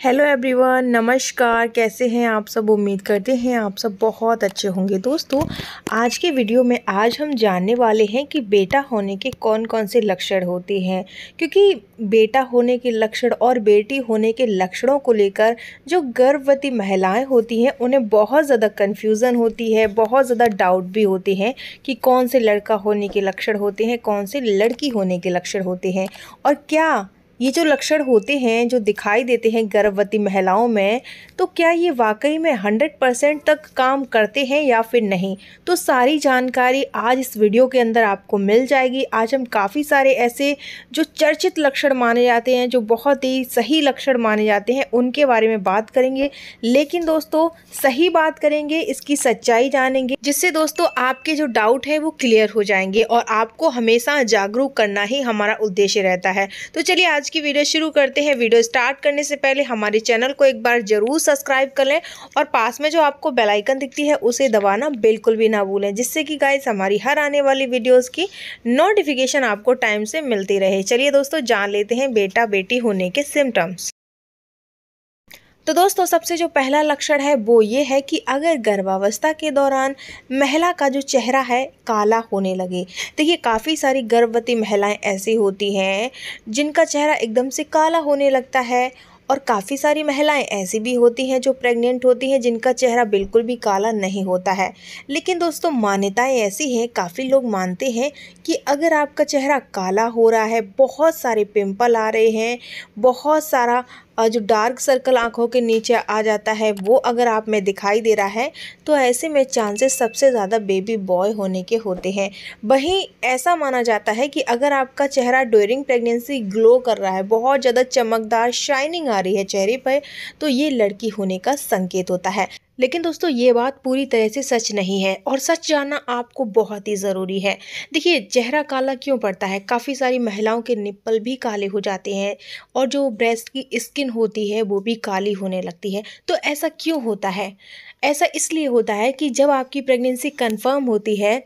Hello everyone नमस्कार। कैसे हैं आप सब? उम्मीद करते हैं आप सब बहुत अच्छे होंगे। दोस्तों, आज के वीडियो में आज हम जानने वाले हैं कि बेटा होने के कौन कौन से लक्षण होते हैं। क्योंकि बेटा होने के लक्षण और बेटी होने के लक्षणों को लेकर जो गर्भवती महिलाएँ होती हैं, उन्हें बहुत ज़्यादा कन्फ्यूज़न होती है, बहुत ज़्यादा डाउट भी होते हैं कि कौन से लड़का होने के लक्षण होते हैं, कौन से लड़की होने के लक्षण होते हैं। और क्या ये जो लक्षण होते हैं, जो दिखाई देते हैं गर्भवती महिलाओं में तो क्या ये वाकई में हंड्रेड परसेंट तक काम करते हैं या फिर नहीं? तो सारी जानकारी आज इस वीडियो के अंदर आपको मिल जाएगी। आज हम काफ़ी सारे ऐसे जो चर्चित लक्षण माने जाते हैं, जो बहुत ही सही लक्षण माने जाते हैं, उनके बारे में बात करेंगे। लेकिन दोस्तों, सही बात करेंगे, इसकी सच्चाई जानेंगे, जिससे दोस्तों आपके जो डाउट है, वो क्लियर हो जाएँगे और आपको हमेशा जागरूक करना ही हमारा उद्देश्य रहता है। तो चलिए आज की वीडियो शुरू करते हैं। वीडियो स्टार्ट करने से पहले हमारे चैनल को एक बार ज़रूर सब्सक्राइब कर लें और पास में जो आपको बेल आइकन दिखती है, उसे दबाना बिल्कुल भी ना भूलें, जिससे कि गाइस हमारी हर आने वाली वीडियोस की नोटिफिकेशन आपको टाइम से मिलती रहे। चलिए दोस्तों, जान लेते हैं बेटा बेटी होने के सिम्टम्स तो दोस्तों, सबसे जो पहला लक्षण है वो ये है कि अगर गर्भावस्था के दौरान महिला का जो चेहरा है काला होने लगे देखिए काफ़ी सारी गर्भवती महिलाएँ ऐसी होती हैं जिनका चेहरा एकदम से काला होने लगता है और काफ़ी सारी महिलाएँ ऐसी भी होती हैं जो प्रेग्नेंट होती हैं जिनका चेहरा बिल्कुल भी काला नहीं होता है। लेकिन दोस्तों, मान्यताएँ ऐसी हैं, काफ़ी लोग मानते हैं कि अगर आपका चेहरा काला हो रहा है, बहुत सारे पिंपल आ रहे हैं, बहुत सारा जो डार्क सर्कल आँखों के नीचे आ जाता है, वो अगर आप में दिखाई दे रहा है तो ऐसे में चांसेस सबसे ज़्यादा बेबी बॉय होने के होते हैं। वहीं ऐसा माना जाता है कि अगर आपका चेहरा ड्यूरिंग प्रेगनेंसी ग्लो कर रहा है, बहुत ज़्यादा चमकदार शाइनिंग आ रही है चेहरे पर तो ये लड़की होने का संकेत होता है। लेकिन दोस्तों, ये बात पूरी तरह से सच नहीं है और सच जानना आपको बहुत ही ज़रूरी है। देखिए, चेहरा काला क्यों पड़ता है? काफ़ी सारी महिलाओं के निप्पल भी काले हो जाते हैं और जो ब्रेस्ट की स्किन होती है, वो भी काली होने लगती है। तो ऐसा क्यों होता है? ऐसा इसलिए होता है कि जब आपकी प्रेगनेंसी कन्फर्म होती है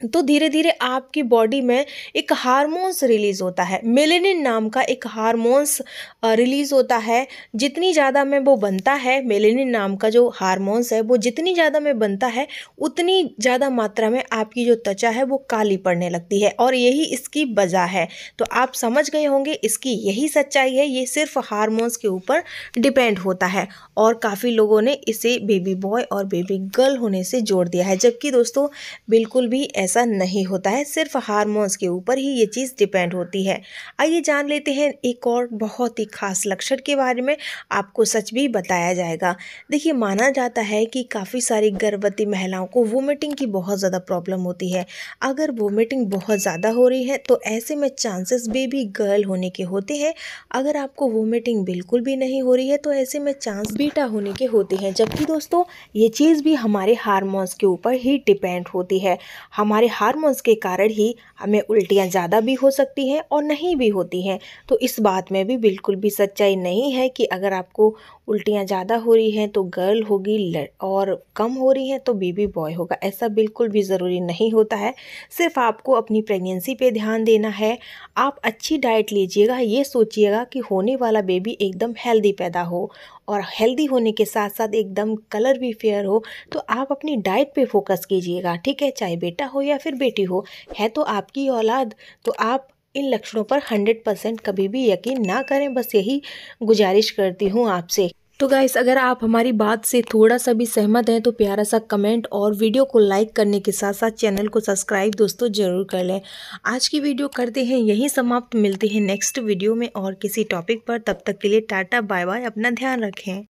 तो धीरे धीरे आपकी बॉडी में एक हार्मोन्स रिलीज़ होता है। मेलेनिन नाम का एक हार्मोन्स रिलीज़ होता है। जितनी ज़्यादा में वो बनता है, मेलेनिन नाम का जो हार्मोन्स है, वो जितनी ज़्यादा में बनता है, उतनी ज़्यादा मात्रा में आपकी जो त्वचा है, वो काली पड़ने लगती है और यही इसकी वजह है। तो आप समझ गए होंगे, इसकी यही सच्चाई है, ये सिर्फ़ हारमोन्स के ऊपर डिपेंड होता है और काफ़ी लोगों ने इसे बेबी बॉय और बेबी गर्ल होने से जोड़ दिया है। जबकि दोस्तों, बिल्कुल भी ऐसा नहीं होता है। सिर्फ़ हारमोन्स के ऊपर ही ये चीज़ डिपेंड होती है। आइए जान लेते हैं एक और बहुत ही खास लक्षण के बारे में। आपको सच भी बताया जाएगा। देखिए, माना जाता है कि काफ़ी सारी गर्भवती महिलाओं को वोमिटिंग की बहुत ज़्यादा प्रॉब्लम होती है। अगर वोमिटिंग बहुत ज़्यादा हो रही है तो ऐसे में चांसेस बेबी गर्ल होने के होते हैं। अगर आपको वोमिटिंग बिल्कुल भी नहीं हो रही है तो ऐसे में चांस बीटा होने के होते हैं। जबकि दोस्तों, ये चीज़ भी हमारे हारमोन्स के ऊपर ही डिपेंड होती है। हमारे हमारे हारमोन्स के कारण ही हमें उल्टियाँ ज़्यादा भी हो सकती हैं और नहीं भी होती हैं। तो इस बात में भी बिल्कुल भी सच्चाई नहीं है कि अगर आपको उल्टियाँ ज़्यादा हो रही हैं तो गर्ल होगी और कम हो रही हैं तो बेबी बॉय होगा। ऐसा बिल्कुल भी ज़रूरी नहीं होता है। सिर्फ़ आपको अपनी प्रेगनेंसी पे ध्यान देना है। आप अच्छी डाइट लीजिएगा, ये सोचिएगा कि होने वाला बेबी एकदम हेल्दी पैदा हो और हेल्दी होने के साथ साथ एकदम कलर भी फेयर हो तो आप अपनी डाइट पे फोकस कीजिएगा, ठीक है? चाहे बेटा हो या फिर बेटी हो, है तो आपकी औलाद तो आप इन लक्षणों पर हंड्रेड परसेंट कभी भी यकीन ना करें। बस यही गुजारिश करती हूँ आपसे। तो गाइस अगर आप हमारी बात से थोड़ा सा भी सहमत हैं तो प्यारा सा कमेंट और वीडियो को लाइक करने के साथ साथ चैनल को सब्सक्राइब दोस्तों ज़रूर कर लें। आज की वीडियो करते हैं, यहीं समाप्त। मिलते हैं नेक्स्ट वीडियो में और किसी टॉपिक पर। तब तक के लिए टाटा बाय बाय अपना ध्यान रखें।